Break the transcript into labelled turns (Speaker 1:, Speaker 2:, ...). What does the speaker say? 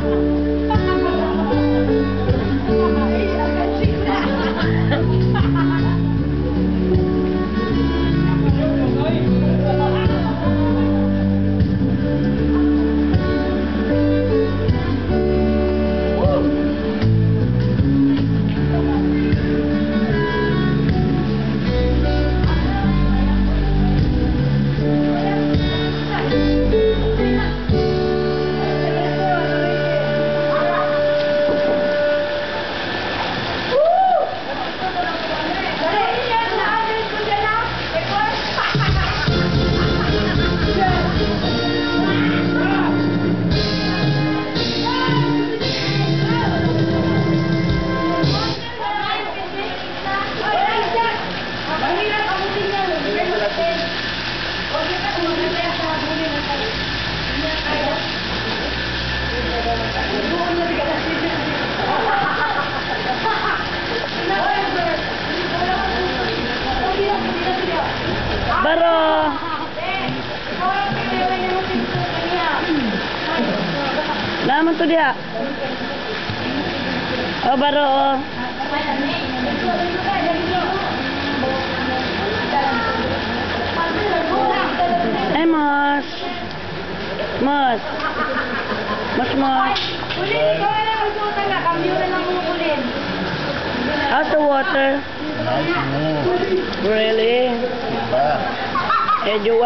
Speaker 1: Woo! Baro. Naman to dia. Oh, baro. Eh, Mos. Mas much.
Speaker 2: Ulin, ikaw na lang usutan na. Cambio na lang yung.
Speaker 1: How's ah, the water? Really?
Speaker 3: Yeah.
Speaker 1: And you